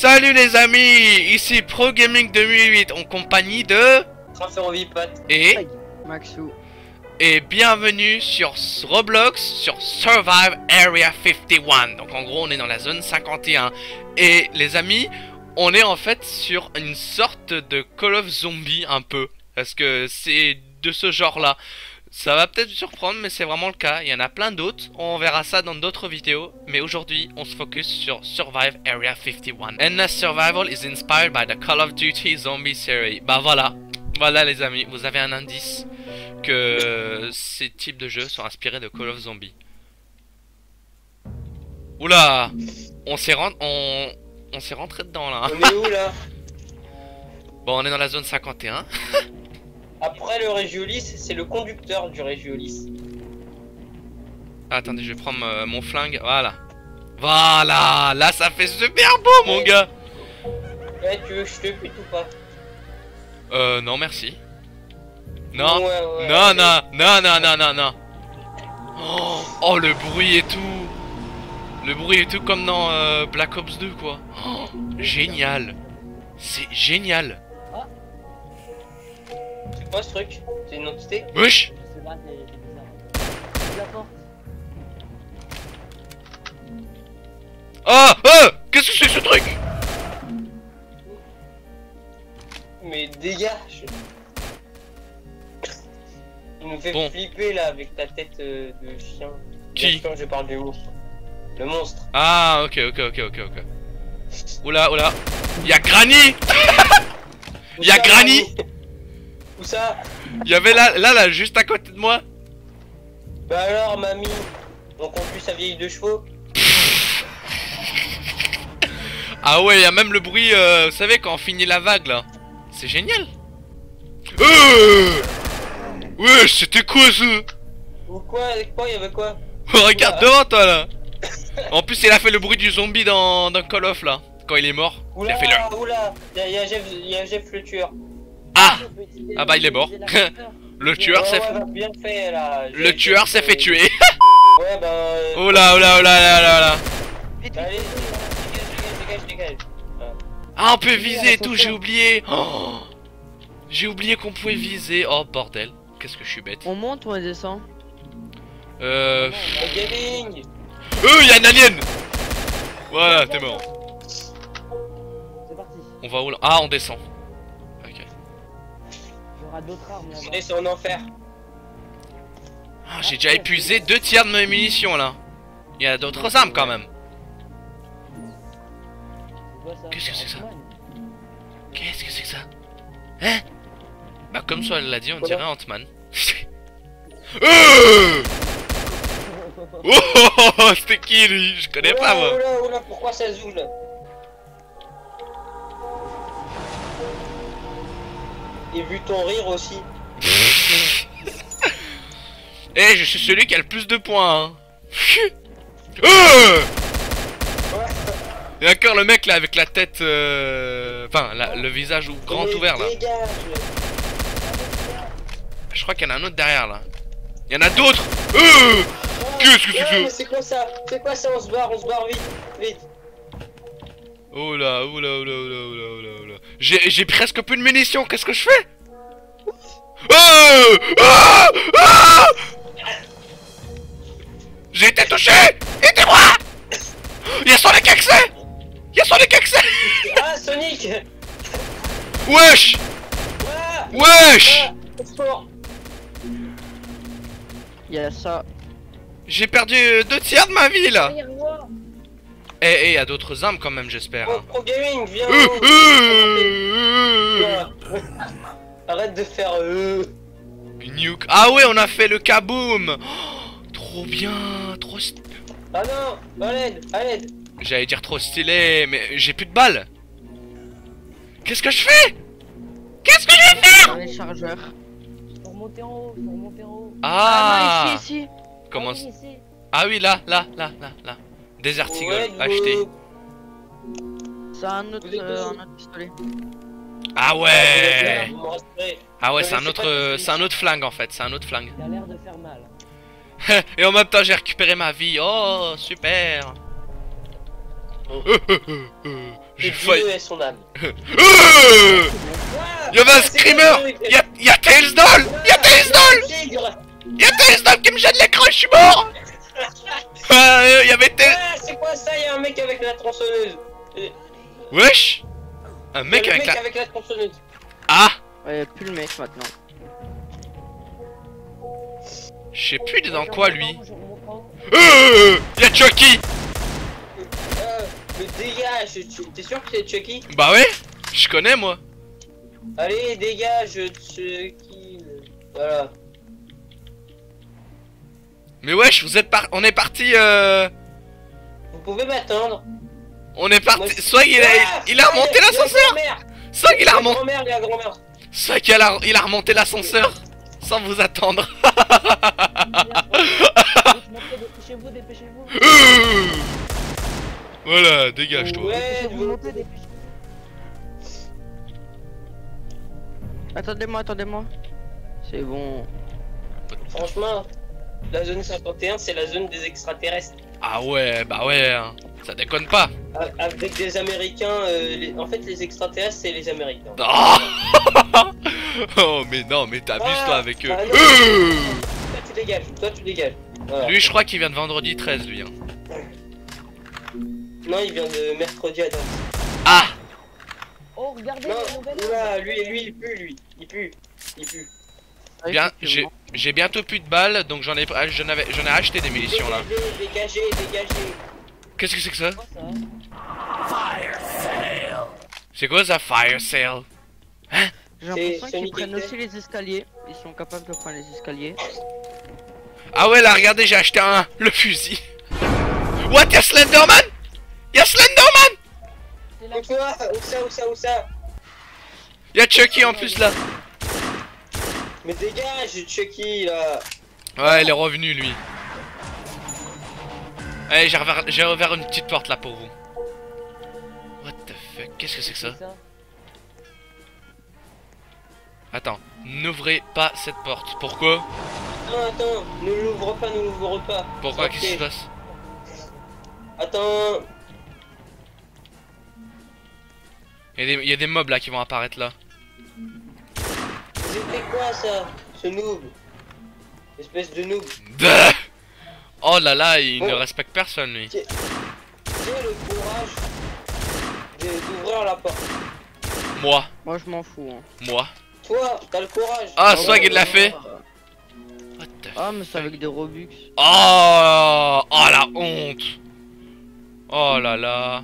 Salut les amis, ici Pro Gaming 2008 en compagnie de et Maxou. et bienvenue sur Roblox sur Survive Area 51. Donc en gros, on est dans la zone 51 et les amis, on est en fait sur une sorte de Call of Zombie un peu parce que c'est de ce genre-là. Ça va peut-être vous surprendre, mais c'est vraiment le cas. Il y en a plein d'autres. On verra ça dans d'autres vidéos. Mais aujourd'hui, on se focus sur Survive Area 51. Endless Survival is inspired by the Call of Duty Zombie series. Bah voilà. Voilà les amis, vous avez un indice que ces types de jeux sont inspirés de Call of Zombie. Oula On s'est rent... on... on s'est rentré dedans là. On est où là? Bon, on est dans la zone 51. Après le Régiolis, c'est le conducteur du Régiolis. Ah, attendez, je vais prendre euh, mon flingue. Voilà. Voilà Là, ça fait super beau, mon gars Ouais, tu veux que je te bute ou pas? Euh, non, merci. Non. Ouais, ouais, non, ouais. non, non, non, non, non, non. Oh, oh, le bruit et tout. Le bruit et tout comme dans euh, Black Ops 2, quoi. Oh, génial. C'est génial. Quoi ce truc C'est une entité Wesh bizarre. La porte. Oh, oh Qu'est-ce que c'est ce truc Mais dégage Il nous fait Bon. flipper là avec ta tête euh, de chien. Qui Quand je parle du monstre. Le monstre. Ah, ok, ok, ok, ok, ok. Oula, oula. Y'a Granny Y'a Granny Où ça Y'avait là, là, là, juste à côté de moi. Bah alors, mamie On conclut sa vieille de chevaux Ah ouais, y a même le bruit, euh, vous savez, quand on finit la vague là. C'est génial. Euh ouais, c'était quoi ça Ou quoi Quoi Y'avait quoi Oh, Regarde devant toi là. En plus, il a fait le bruit du zombie dans, dans Call of là. Quand il est mort, il Oula, a fait le. oula Y'a y a Jeff, y a Jeff le tueur. Ah Ah bah, il est mort. Le tueur s'est fait. bah. Le tueur s'est fait euh, tuer. Ouais, bah. euh, Oh là, oh là, oh là, là, là, là. Allez, dégage, dégage, dégage, dégage. Ah, on peut viser et tout, j'ai oublié. Oh j'ai oublié qu'on pouvait viser. Oh bordel. Qu'est-ce que je suis bête. On monte ou on descend? Euh. Gaming Euh, y'a un alien Voilà, t'es mort. C'est parti. On va où là? Ah, on descend. D'autres armes On là-bas. est sur en enfer. Ah, j'ai déjà épuisé deux tiers de mes munitions là. Il y a d'autres armes quand même. Qu'est-ce que c'est ça Qu'est-ce que c'est que ça Hein Bah comme ça elle l'a dit, on dirait Ant-Man. Euh oh, oh, oh, c'était qui lui? Je connais pas moi. Oula, oula, pourquoi ça zoule Et vu ton rire aussi. Eh, je suis celui qui a le plus de points. Hein. Euh Et encore le mec là avec la tête, euh, enfin la- le visage ou- grand ouvert là. Dégage Je crois qu'il y en a un autre derrière là. Il y en a d'autres. Euh Qu'est-ce que c'est que c'est quoi ça? C'est quoi ça? On se barre, on se barre vite Vite Oh là, oh là, oh là, oh là, oh là, oh là, oh là. J'ai, j'ai presque plus de munitions, qu'est-ce que je fais Oh Ah Ah J'ai été touché Aidez-moi Y'a son les accès Y'a son les accès Ah, Sonic Wesh Ah Wesh Ah, c'est fort Il y a ça. J'ai perdu euh, deux tiers de ma vie là Derrière moi. Eh, eh, y'a d'autres armes quand même, j'espère. Pro, hein. Pro Gaming, viens Euh, oh, euh, euh. Arrête de faire euh. Nuke. Ah ouais, on a fait le kaboom Oh, Trop bien, trop Ah non À l'aide À l'aide J'allais dire trop stylé, mais j'ai plus de balles. Qu'est-ce que je fais? Qu'est-ce que je vais faire? Dans les chargeurs. Faut remonter en haut, faut remonter en haut. Ah, non, ici, ici. Comment Ah oui, ici. Ah oui, là, là, là, là, là. Desert Eagle, Ouais, acheté. go. C'est un autre, euh, un autre pistolet. Ah ouais. Ah ouais, c'est un autre, euh, c'est un autre flingue en fait, c'est un autre flingue. Il a l'air de faire mal. Et en même temps, j'ai récupéré ma vie. Oh, super. J'ai Que failli. Son âme. Euh Ah, Y'avait un ah, screamer truc Y'a y'a Tails Doll Y'a Tails Doll Tigre Y'a Tails Doll qui me jette l'écran, je suis mort Ah, euh, Y'avait Tails... Ah, c'est quoi ça Y'a un mec avec la tronçonneuse. Wesh Un Y'a mec avec mec la... avec la tronçonneuse. Ah Ouais, plus le mec maintenant. Je sais plus dans quoi lui haut. Euh Y'a Chucky Euh, mais dégage, tu- t'es sûr que c'est Chucky? Bah ouais Je connais moi Allez, dégage, Chucky. Voilà. Mais wesh, vous êtes par... On est parti euh... Vous pouvez m'attendre. On est Moi, parti... je- Soit il a, Ah, il a remonté la l'ascenseur. Soit il a remonté... Soit qu'il a... il a remonté l'ascenseur Sans vous attendre Dépêchez-vous, dépêchez-vous. Euh Voilà, dégage-toi Ouais, Dépêchez-vous, vous- montez, dépêchez-vous. Attendez-moi, attendez-moi. C'est bon. franchement, la zone 51, c'est la zone des extraterrestres. Ah ouais, bah ouais, hein. ça déconne pas. Avec des Américains, euh, les- en fait, les extraterrestres, c'est les Américains. Oh, oh mais non, mais t'abuses toi Ah, avec eux. ah non. Euh Toi, tu dégages, toi, tu dégages. Voilà. lui, je crois qu'il vient de vendredi 13, lui. Hein. Non, il vient de mercredi à date. Ah Oh, regardez Non, la nouvelle. oula, lui, lui, il pue, lui. Il pue. Il pue. Bien, j'ai bientôt plus de balles, donc j'en ai, ah, j'en avais, j'en ai acheté des munitions là. Dégagez, dégagez, dégagez. Qu'est-ce que c'est que ça Quoi, ça C'est quoi ça, fire sale? J'ai l'impression c'est qu'ils prennent aussi les escaliers. Ils sont capables de prendre les escaliers. Ah ouais, là, regardez, j'ai acheté un, le fusil. What, y'a Slenderman? Y'a Slenderman? Où ça, où ça, où ça? Y'a Chucky en plus là. Mais dégage, Chucky, là. Ouais, il est revenu lui. Allez, j'ai ouvert, j'ai ouvert une petite porte là pour vous. What the fuck? Qu'est-ce que c'est que ça? Ça. Attends, n'ouvrez pas cette porte. Pourquoi? Attends, attends, ne l'ouvre pas, ne l'ouvre pas. Pourquoi? Qu'est-ce qui se passe? Attends, Il y, a des- il y a des mobs là qui vont apparaître là. C'était quoi ça Ce noob? Espèce de noob. Duh oh là là, il ne Oh. respecte personne lui. A le courage de- d'ouvrir la porte Moi, Moi, je m'en fous. Hein. moi. Toi, t'as le courage Ah, Oh, Swag il l'a fait. Ah, Ah, mais c'est avec des Robux. Oh, oh la honte. Oh là là.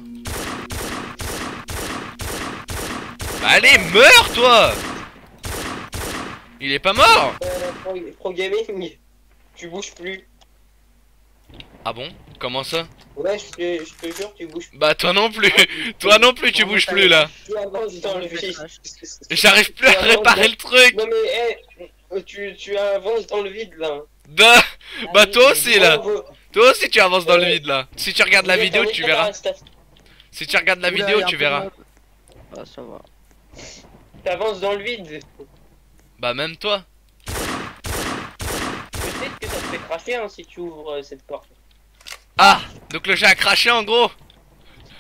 Bah allez, meurs toi Il est pas mort Euh, pro, pro gaming, tu bouges plus. Ah bon? Comment ça? Ouais, je te, je te jure, tu bouges plus. Bah toi non plus Toi non plus tu bouges plus là Tu avances dans le vide. J'arrive plus à réparer le truc Non mais, eh, tu, tu avances dans le vide là. Bah, bah Allez, toi aussi là. Toi aussi tu avances dans le vide là Si tu regardes la vidéo tu verras. Si tu regardes la vidéo tu verras. Ah, ça va. T'avances dans le vide. Bah même toi. Peut-être que ça te fait cracher hein, si tu ouvres euh, cette porte. Ah Donc le jeu a craché en gros.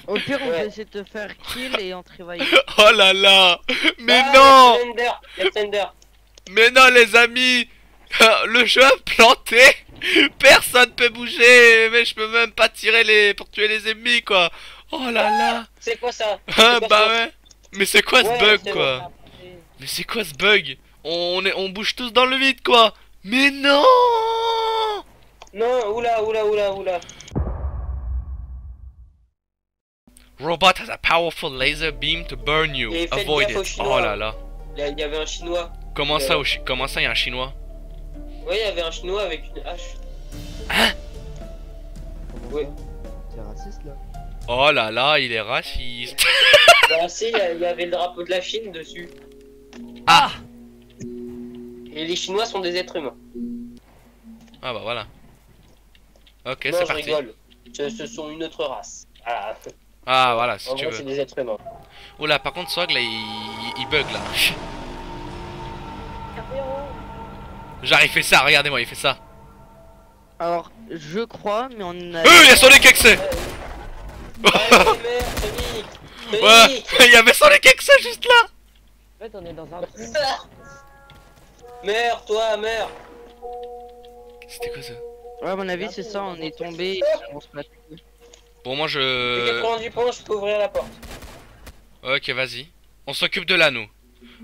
Au pire, on va essayer de te faire kill et revive. Oh là là. Mais Ah, non. Slender. Mais non les amis. Le jeu a planté. Personne peut bouger. Mais je peux même pas tirer les... pour tuer les ennemis quoi. Oh là là. C'est quoi ça? Ah quoi bah ouais. Mais c'est quoi ce Ouais, bug c'est quoi? Mais c'est quoi ce bug? On, est, on bouge tous dans le vide quoi Mais non Non, oula, oula, oula, oula. Robot has a powerful laser beam to burn you. Et Avoid it. Chinois. Oh là là. Il y avait un chinois. Comment ça, Euh. au chi- comment ça, il y a un chinois? Ouais, il y avait un chinois avec une hache. Hein? Ouais. T'es raciste là Oh là là, il est raciste. Bah, si, il y a- il y avait le drapeau de la Chine dessus. Ah Et les Chinois sont des êtres humains. Ah bah voilà. Ok, non, c'est je parti. rigole. Ce, ce sont une autre race. Ah, Ah voilà, si en tu vrai, c'est veux. des êtres humains. Oula, par contre, Swag là, il, il- il bug là. Il fait ça, regardez-moi, il fait ça. Alors, je crois, mais on a. Euh, il y a Sonic excès Ouais, il y avait Sonic Exe juste là En fait, on est dans un trou. Meurs, toi, meurs C'était quoi ça? Ouais, à mon avis, c'est ça, on est tombé. Bon, moi je... 90 points, je peux ouvrir la porte. Ok, vas-y. On s'occupe de là, nous.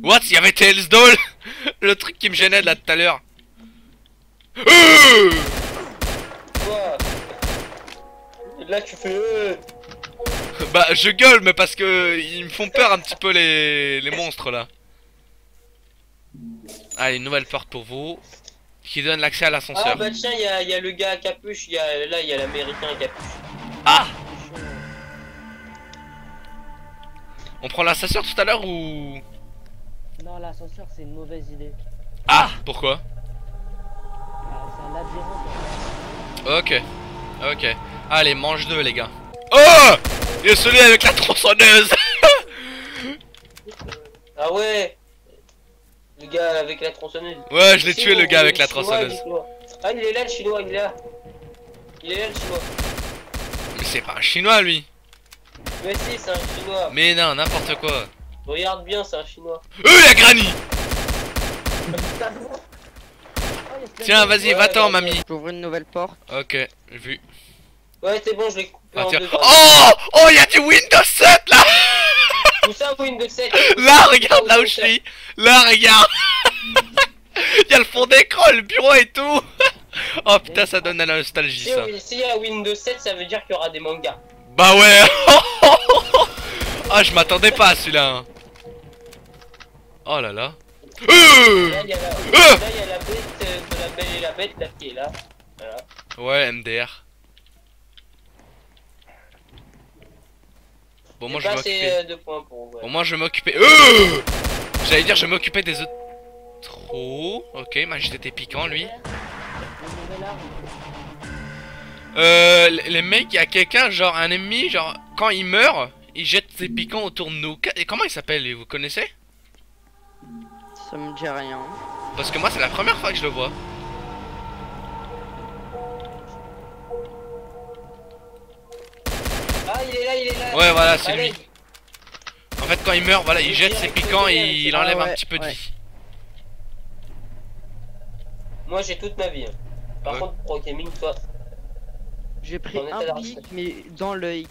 What? Il y avait Tails Doll? Le truc qui me gênait de là tout à l'heure. Euh Quoi? Là, tu fais... Euh... bah, je gueule, mais parce que ils me font peur un petit peu les, les monstres là. Allez, une nouvelle porte pour vous. Qui donne l'accès à Ah l'ascenseur. bah tiens, il y a, il y a le gars à capuche, il y a, là, il y a l'américain à capuche. Ah On prend l'ascenseur tout à l'heure ou... Non, l'ascenseur, c'est une mauvaise idée. Ah Pourquoi? Ah, c'est un labyrinthe. Ok. Ok. Allez, mange deux les gars. Oh Il y a celui avec la tronçonneuse Ah ouais Le gars avec la tronçonneuse. Ouais, je l'ai tué le gars avec la tronçonneuse. Ah, il est là le chinois, il est là. Il est là le chinois. Mais c'est pas un chinois lui Mais si, c'est un chinois. Mais non, n'importe quoi. Regarde bien, c'est un chinois. Euh, la granny il y a Splendor. Tiens, vas-y, Ouais, va-t'en, ouais, mamie. J'ouvre une nouvelle porte. Ok, vu. Ouais, c'est bon, je l'ai coupé Ah, en deux. Oh Oh, il y a du Windows 7 là Ça, Windows 7 Là, regarde là où je suis Là, regarde Il y a le fond d'écran, le bureau et tout Oh putain, ça donne à la nostalgie Si ça. s'il y a Windows 7, ça veut dire qu'il y aura des mangas. Bah ouais Ah, je m'attendais pas à celui-là. hein. Oh là là. Euh Là, il y a la, Euh là, il y a la bête euh, de la belle et la bête, là, qui est là. Voilà. Ouais, MDR. Bon, moi je vais m'occuper. euh, de points pour ouvrir. Bon, moi je vais m'occuper. Euh J'allais dire, je vais m'occuper des autres. Trop. Ok, Magite était piquant lui. Euh, les mecs, il y a quelqu'un, genre un ennemi, genre quand il meurt, il jette ses piquants autour de nous. Et comment il s'appelle Vous connaissez? Ça me dit rien. Parce que moi, c'est la première fois que je le vois. Là, il est là. Ouais, voilà, c'est lui. En fait, quand il meurt, voilà, il jette ses piquants et il Ah enlève un petit peu de vie. Moi, j'ai toute ma vie. hein. Par Ouais. contre, Pro Gaming, toi. J'ai pris un pic, mais dans l'œil.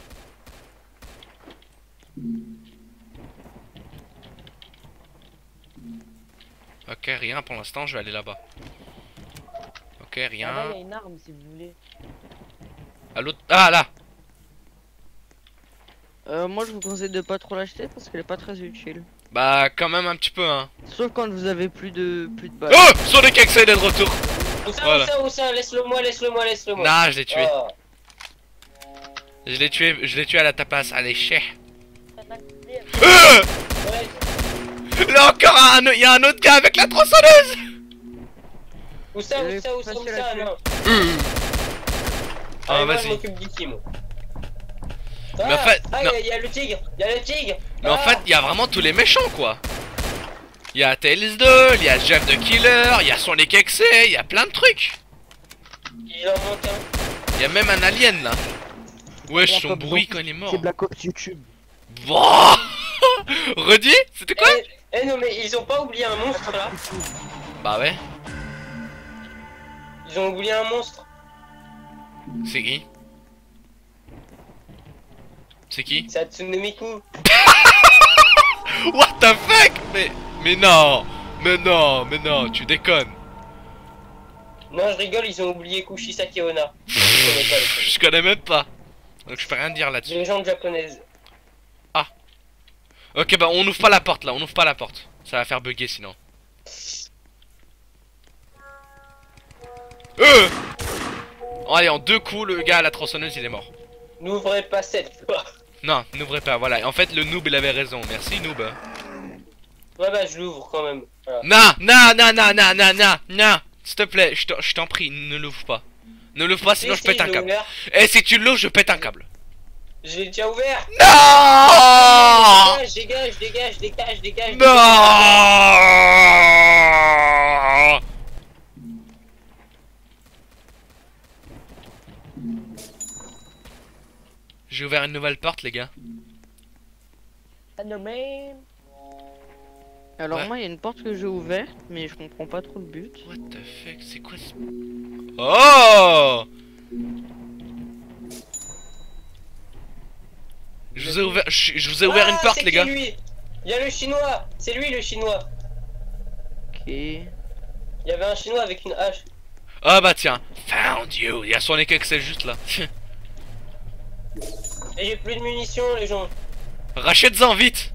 Ok, rien pour l'instant, je vais aller là-bas. Ok, Là-bas, il y a rien. une arme si vous voulez. À l'autre. Ah là Euh, moi, je vous conseille de pas trop l'acheter parce qu'elle est pas très utile. Bah, quand même un petit peu, hein. Sauf quand vous avez plus de plus de balles. Oh Sonic X est de retour Où ça, Voilà. où ça, où ça Laisse-le moi, laisse-le moi, laisse-le moi. Nah, je l'ai tué. Oh. Je l'ai tué, je l'ai tué à la tapas. Allez, chais. Attaque-les. Euh Ouais. Là encore un, il y a un autre gars avec la tronçonneuse Où ça, où est ça, où ça, où ça, non Euh. Ah, je vas-y. Mais en Ah, fait, ah, non. il y a- il y, a le tigre, il y a le tigre. Mais en Ah, fait, il y a vraiment tous les méchants, quoi. Il y a Tails 2, il y a Jeff the Killer, il y a Sonic XC, il y a plein de trucs. il en manque un. Il y a même un alien, là. Wesh, son bruit quand il est mort. C'est Black Ops YouTube. Wouah Redis C'était quoi Eh, eh non, mais ils ont pas oublié un monstre là. Bah ouais, Ils ont oublié un monstre. c'est qui? C'est qui C'est Hatsune Miku. What the fuck? Mais, mais non Mais non, mais non, tu déconnes. Non, je rigole, ils ont oublié Kushisaki Onna. Je connais pas les Je connais même pas. Donc je peux rien dire là-dessus. légendes japonaises. Ok, bah on ouvre pas la porte là, on ouvre pas la porte. Ça va faire bugger sinon. Euh Oh, Allez, en deux coups, le gars à la tronçonneuse il est mort. N'ouvrez pas cette fois. Non, n'ouvrez pas, voilà. En fait, le noob il avait raison. Merci, noob. Ouais, bah, je l'ouvre quand même. Voilà. Non, non, non, non, non, non, non, non. S'il te plaît, je t'en- prie, ne l'ouvre pas. Ne l'ouvre pas, sinon Si, je pète si, un câble. Et si tu l'ouvres, je pète un câble. Je l'ai déjà ouvert. Non Dégage, dégage, dégage, dégage, dégage. Non J'ai ouvert une nouvelle porte, les gars. Enderman. Alors Ouais. moi, il y a une porte que j'ai ouverte, mais je comprends pas trop le but. What the fuck, c'est quoi ce... Oh Je vous ai ouvert, je, je vous ai ouvert Ah, une porte c'est les qui, gars. lui Il y a le chinois. C'est lui le chinois. Ok. Il y avait un chinois avec une hache. Ah bah tiens, found you. Il y a son équipe c'est juste là. Et j'ai plus de munitions, les gens. Rachète-en vite.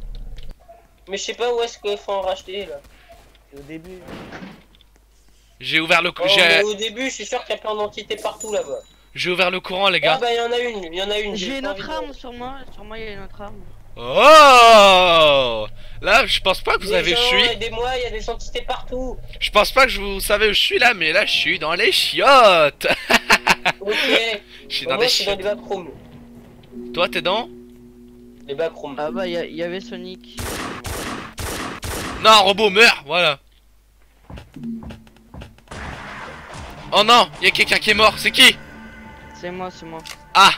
Mais je sais pas où est-ce qu'il faut en racheter là. C'est au début. J'ai ouvert le, Oh, mais au début, je suis sûr qu'il y a plein d'entités partout là-bas. j'ai ouvert le courant les Ah gars. bah il y en a une, il y en a une. J'ai une autre arme sur moi. Sur moi, il y a une autre arme. Oh Là, je pense pas que vous Les savez où je gens, suis. Aidez-moi, il y a des entités partout. Je pense pas que je vous savez où je suis là, mais là, je suis dans les chiottes. Ok. Je suis Bah, dans moi, les je suis dans chiottes. Toi, t'es dans Les backrooms. Ah bah, il y, avait Sonic. Non, robot, meurs, voilà. Oh non, il y a quelqu'un qui est mort, c'est qui? C'est moi, c'est moi. Ah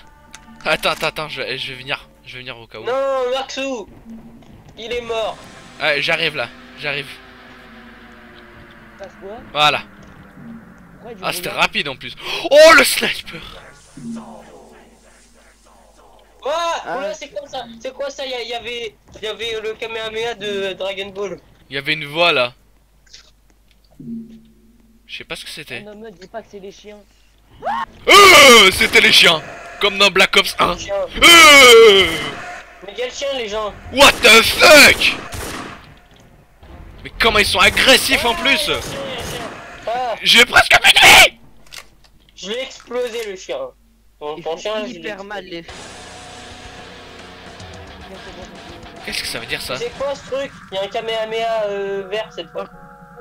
Attends, attends, attends, je vais, je vais venir, je vais venir au cas où. Non, Maxou Il est mort. Ouais, j'arrive là, j'arrive. Voilà. Ah, c'était rapide en plus. Oh, le sniper Ah, Ah. oula, c'est comme ça? C'est quoi ça? Il y, avait, il y avait le Kamehameha de Dragon Ball. Il y avait une voix là. Je sais pas ce que c'était. Non, me dis pas que c'est les chiens. Euh, c'était les chiens Comme dans Black Ops 1. Chien. Euh, Mais quel chien, les gens? What the fuck? Mais comment ils sont agressifs en plus? Ah, J'ai presque pété je l'ai explosé le chien. Ton, ton chien, je hyper mal les. Qu'est-ce que ça veut dire ça C'est quoi ce truc? Il y a un Kamehameha euh, vert cette fois.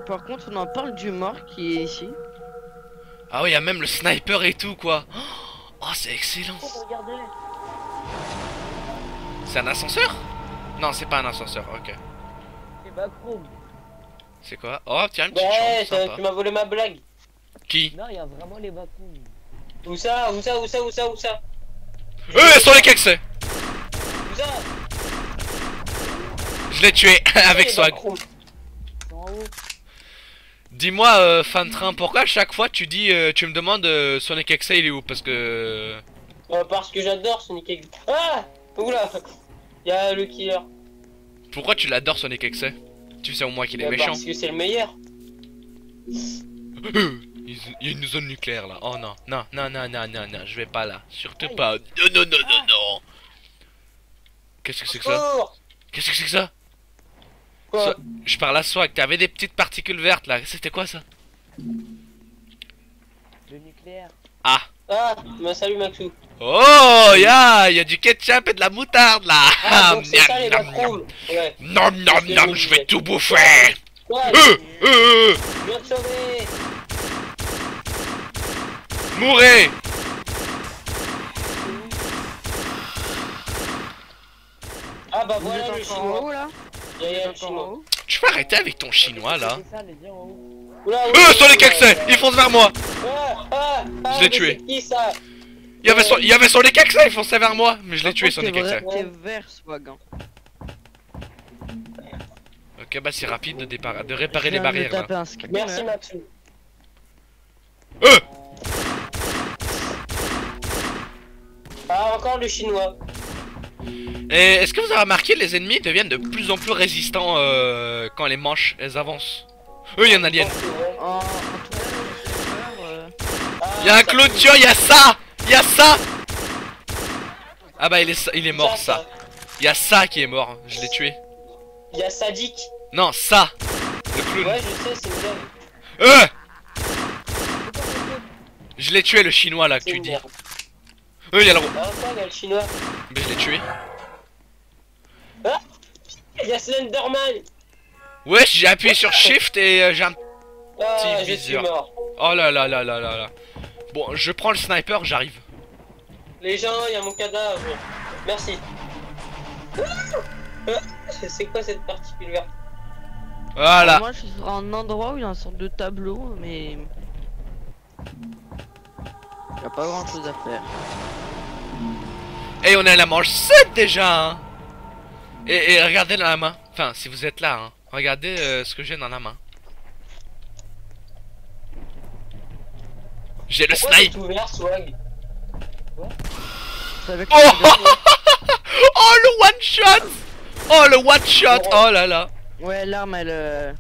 Par contre, on en parle du mort qui est ici. Ah ouais, il y a même le sniper et tout quoi. Oh, c'est excellent. Oh, regardez C'est un ascenseur? Non, c'est pas un ascenseur. OK. les backrooms. C'est quoi? Oh, tiens, une petite Ouais, chambre ça- sympa. tu m'as volé ma blague. Qui? Non, il y a vraiment les. Où ça? Où ça? Où ça? Où ça? Où ça? Euh, sur les cakes Où ça? Je l'ai tué avec swag. Dis-moi, euh, fan train, pourquoi à chaque fois tu dis, euh, tu me demandes euh, Sonic X il est où? Parce que. Euh, parce que j'adore Sonic X. Ah Oula Il y a le killer. Pourquoi tu l'adores Sonic X Tu sais au moins qu'il est Bah, méchant. Parce que c'est le meilleur. Il y a une zone nucléaire là. Oh non, non, non, non, non, non, non, je vais pas là. Surtout pas. Non, non, non, non, non. Qu'est-ce que c'est que ça? Qu'est-ce que c'est que ça? Quoi Je parle à Swag, t'avais des petites particules vertes là. C'était quoi ça Le nucléaire. Ah Ah, bah, salut Maxou. Oh, ya, y a du ketchup et de la moutarde là. Ah, donc c'est ça les. Ouais. Nom nom je nom, me je vais tout bouffer. Ouais, Euh, euh, euh, viens te sauver. mourrez. Ah bah voilà le chinois. haut là Chinois. Tu peux arrêter avec ton chinois là C'est ça, les viens en haut. Oula, Euh, oula, sur les oula, cakes, oula. il fonce vers moi. Ah, ah, ah, Je l'ai tué. Il y avait son, il y avait son les cakes, il fonçait vers moi, mais je l'ai tué son les. T'es vert, swag. hein. Ok, bah c'est rapide de, dépar- de réparer les barrières là. Merci. Maxou. Euh Ah, encore le chinois. Et est-ce que vous avez remarqué, les ennemis deviennent de plus en plus résistants euh, quand les manches elles avancent? Eux, il y a un alien. Le Il y a un clôture, il y a ça Il y a ça Ah bah il est, il est mort ça. Il y a ça qui est mort, je l'ai tué. Il y a Sadik. Non, ça Le clown. Ouais, je sais, c'est blague. Euh Je l'ai tué le chinois là que tu dis. Euh, il y a le... Ah, quoi, il y a le chinois. Mais je l'ai tué. Il y a Slenderman. Ouais, j'ai appuyé sur shift et euh, j'ai un... Ah, Petit je suis viseur. mort. Oh là là là là là là. Bon, je prends le sniper, j'arrive. Les gens, il y a mon cadavre. Merci. Ah, C'est quoi cette particule verte Voilà. Moi, je suis sur un endroit où il y a une sorte de tableau, mais. Y a pas grand chose à faire. Et on est à la manche 7 déjà hein. Et, et regardez dans la main. Enfin, si vous êtes là, hein. Regardez euh, ce que j'ai dans la main. J'ai le snipe. c'est ouvert, Swag C'est avec Oh le Oh le one shot Oh le one shot Oh là là Ouais, l'arme elle. euh.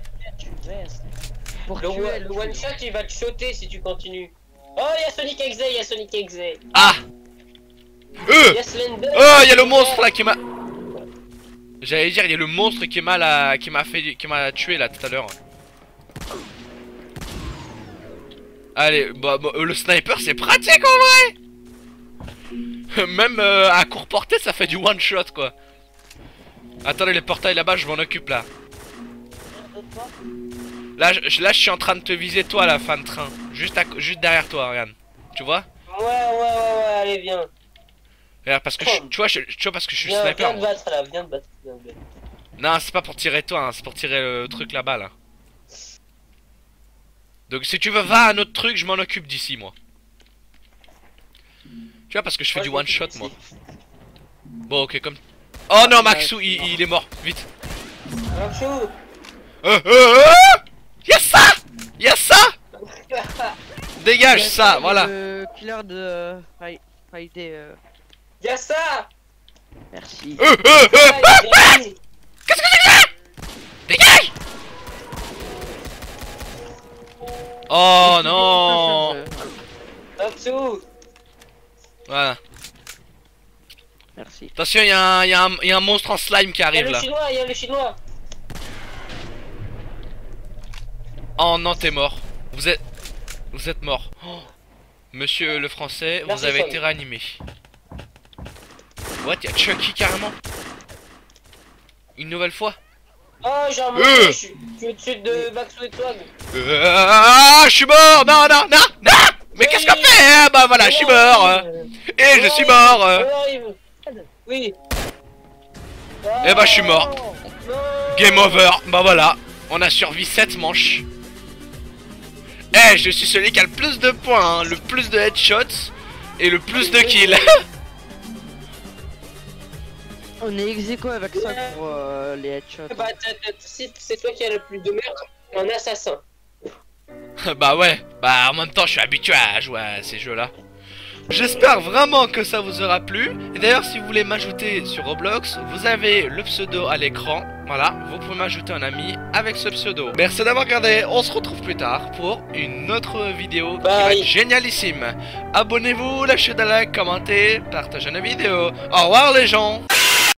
Pour Le, tuer, le one shot il va te shotter si tu continues. Oh, y'a Sonic Exe, y'a Sonic Exe. Ah Euh Y'a. Oh y'a le monstre là qui m'a... J'allais dire, il y a le monstre qui m'a la... qui m'a fait... qui m'a tué là tout à l'heure. Allez, bah, bah, euh, le sniper c'est pratique en vrai Même euh, à court portée ça fait du one shot quoi. Attendez les portails là-bas je m'en occupe là. Là je, là je suis en train de te viser toi la fin de train. Juste, à, juste derrière toi regarde. Tu vois Ouais, ouais, ouais, ouais, allez, viens. Regarde parce que je, tu vois je, tu vois parce que je suis Viens, viens sniper. te battre là, viens te battre. Viens. Non, c'est pas pour tirer toi, hein, c'est pour tirer le truc là-bas là. Donc si tu veux va à un autre truc, je m'en occupe d'ici moi. Tu vois parce que je fais Moi, du one shot moi. Bon ok comme. Oh non Maxou il, il est mort, vite. Maxou Euh, euh, euh Y'a ça Y'a ça Dégage ça, c'est voilà. Le killer de. euh, Fri- Friday. euh, Y'a ça Merci. Euh, euh, euh, Ah, il est mis. Dégage Oh non Euh, Maxou Voilà. Merci. Attention, il y, a un- y, a un- y a un monstre en slime qui Y'a arrive le là. chinois, y'a le chinois Oh non, t'es mort. Vous êtes. Vous êtes mort. Oh. Monsieur le français, vous avez Sony. été réanimé. What Y'a Chucky carrément? Une nouvelle fois? Oh, j'ai un Euh. je suis au-dessus de et. Euh, Ah, je suis mort Non, non, non, non Mais qu'est-ce qu'on fait hein? Bah voilà, je suis mort hein. Et je suis mort euh. Oui Eh bah, je suis mort. Non. Game over Bah voilà, on a survécu 7 manches. Eh, je suis celui qui a le plus de points, hein, le plus de headshots et le plus de kills. On est ex avec ça pour euh, les headshots. Bah, si c'est toi qui as le plus de meurtres, un assassin. bah ouais, bah en même temps je suis habitué à jouer à ces jeux là. J'espère vraiment que ça vous aura plu. Et d'ailleurs si vous voulez m'ajouter sur Roblox, vous avez le pseudo à l'écran. Voilà, vous pouvez m'ajouter un ami avec ce pseudo. Merci d'avoir regardé, on se retrouve plus tard pour une autre vidéo qui va Bye. être génialissime. Abonnez-vous, lâchez des likes, commentez, partagez la vidéo. Au revoir les gens